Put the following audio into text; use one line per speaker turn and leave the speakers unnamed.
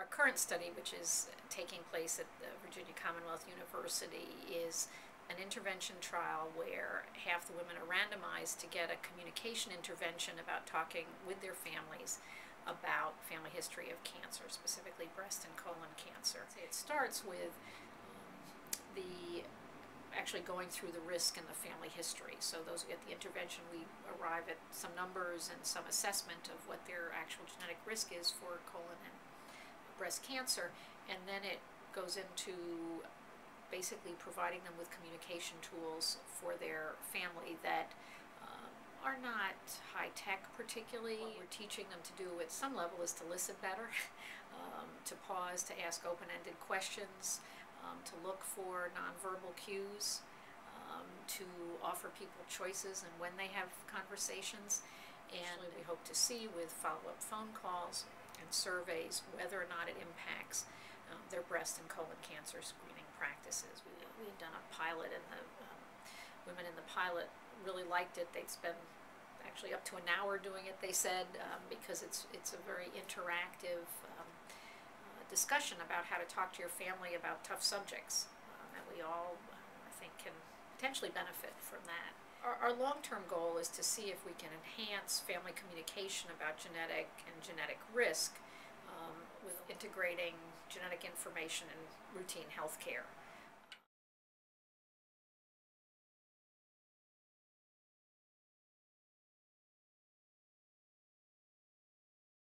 Our current study, which is taking place at the Virginia Commonwealth University, is an intervention trial where half the women are randomized to get a communication intervention about talking with their families about family history of cancer, specifically breast and colon cancer. It starts with um, the actually going through the risk and the family history. So those get the intervention, we arrive at some numbers and some assessment of what their actual genetic risk is for colon and breast cancer, and then it goes into basically providing them with communication tools for their family that um, are not high tech particularly. What we're teaching them to do at some level is to listen better, um, to pause, to ask open ended questions, um, to look for nonverbal cues, um, to offer people choices and when they have conversations. And we hope to see with follow up phone calls and surveys whether or not it impacts um, their breast and colon cancer screening practices. We, we had done a pilot, and the um, women in the pilot really liked it. They'd spend actually up to an hour doing it, they said, um, because it's, it's a very interactive um, uh, discussion about how to talk to your family about tough subjects. Um, and we all, I think, can potentially benefit from that. Our, our long-term goal is to see if we can enhance family communication about genetic and genetic risk um, with integrating genetic information in routine health care.